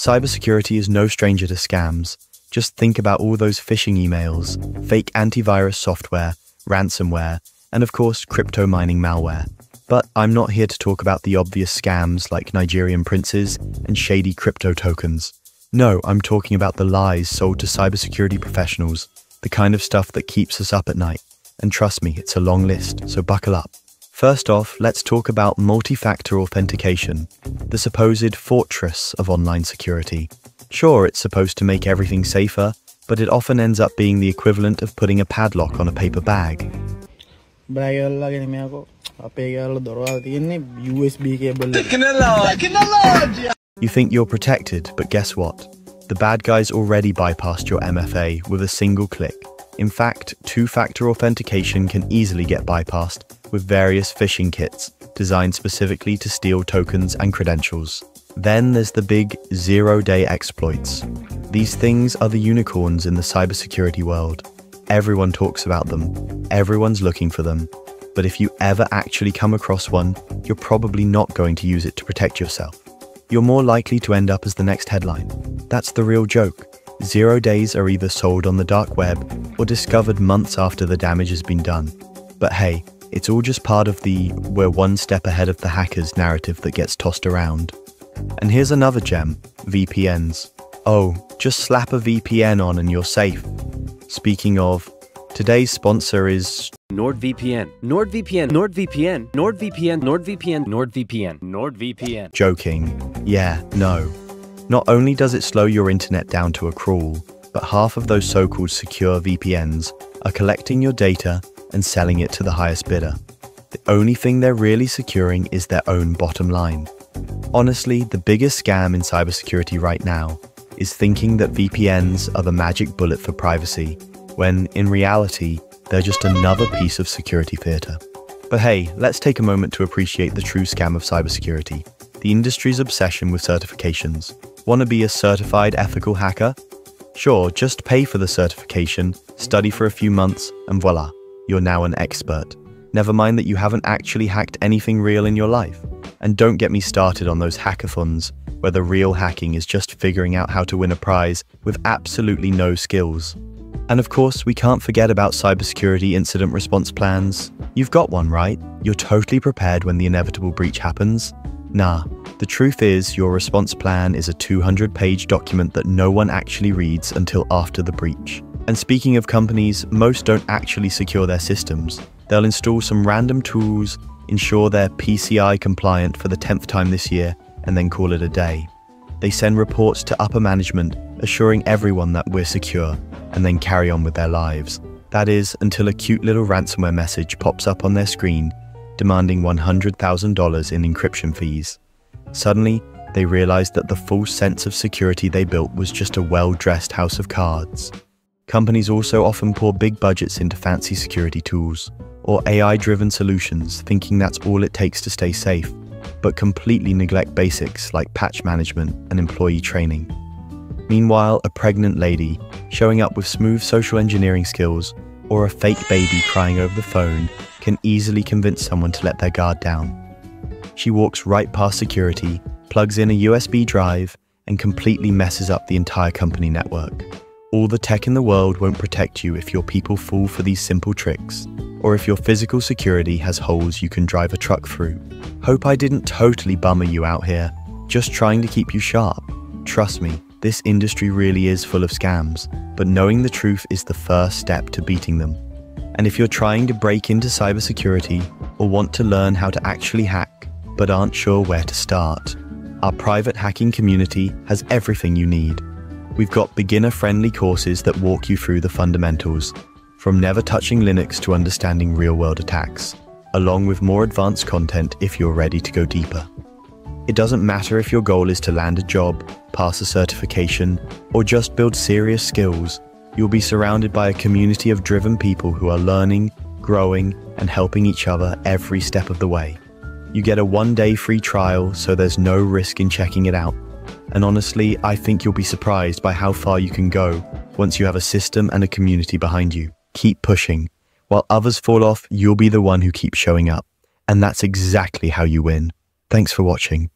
Cybersecurity is no stranger to scams. Just think about all those phishing emails, fake antivirus software, ransomware, and of course, crypto mining malware. But I'm not here to talk about the obvious scams like Nigerian princes and shady crypto tokens. No, I'm talking about the lies sold to cybersecurity professionals, the kind of stuff that keeps us up at night. And trust me, it's a long list, so buckle up. First off, let's talk about multi factor authentication, the supposed fortress of online security. Sure, it's supposed to make everything safer, but it often ends up being the equivalent of putting a padlock on a paper bag. You think you're protected, but guess what? The bad guys already bypassed your MFA with a single click. In fact, two factor authentication can easily get bypassed with various phishing kits designed specifically to steal tokens and credentials. Then there's the big zero day exploits. These things are the unicorns in the cybersecurity world. Everyone talks about them, everyone's looking for them. But if you ever actually come across one, you're probably not going to use it to protect yourself. You're more likely to end up as the next headline. That's the real joke. Zero days are either sold on the dark web or discovered months after the damage has been done. But hey, it's all just part of the we're one step ahead of the hackers narrative that gets tossed around. And here's another gem VPNs. Oh, just slap a VPN on and you're safe. Speaking of, today's sponsor is NordVPN, NordVPN, NordVPN, NordVPN, NordVPN, NordVPN, NordVPN. joking. Yeah, no. Not only does it slow your internet down to a crawl, but half of those so called secure VPNs are collecting your data and selling it to the highest bidder. The only thing they're really securing is their own bottom line. Honestly, the biggest scam in cybersecurity right now is thinking that VPNs are the magic bullet for privacy, when in reality, they're just another piece of security theatre. But hey, let's take a moment to appreciate the true scam of cybersecurity the industry's obsession with certifications. Want to be a certified ethical hacker? Sure, just pay for the certification, study for a few months, and voila, you're now an expert. Never mind that you haven't actually hacked anything real in your life. And don't get me started on those hackathons, where the real hacking is just figuring out how to win a prize with absolutely no skills. And of course, we can't forget about cybersecurity incident response plans. You've got one, right? You're totally prepared when the inevitable breach happens. Nah, the truth is, your response plan is a 200 page document that no one actually reads until after the breach. And speaking of companies, most don't actually secure their systems. They'll install some random tools, ensure they're PCI compliant for the 10th time this year, and then call it a day. They send reports to upper management, assuring everyone that we're secure, and then carry on with their lives. That is, until a cute little ransomware message pops up on their screen demanding $100,000 in encryption fees. Suddenly, they realized that the false sense of security they built was just a well dressed house of cards. Companies also often pour big budgets into fancy security tools or AI driven solutions, thinking that's all it takes to stay safe, but completely neglect basics like patch management and employee training. Meanwhile, a pregnant lady showing up with smooth social engineering skills or a fake baby crying over the phone can easily convince someone to let their guard down. She walks right past security, plugs in a USB drive, and completely messes up the entire company network. All the tech in the world won't protect you if your people fall for these simple tricks, or if your physical security has holes you can drive a truck through. Hope I didn't totally bummer you out here, just trying to keep you sharp. Trust me, this industry really is full of scams, but knowing the truth is the first step to beating them. And if you're trying to break into cybersecurity or want to learn how to actually hack but aren't sure where to start, our private hacking community has everything you need. We've got beginner friendly courses that walk you through the fundamentals, from never touching Linux to understanding real world attacks, along with more advanced content if you're ready to go deeper. It doesn't matter if your goal is to land a job, pass a certification, or just build serious skills, you'll be surrounded by a community of driven people who are learning, growing, and helping each other every step of the way. You get a one day free trial, so there's no risk in checking it out. And honestly, I think you'll be surprised by how far you can go once you have a system and a community behind you. Keep pushing. While others fall off, you'll be the one who keeps showing up. And that's exactly how you win. Thanks for watching.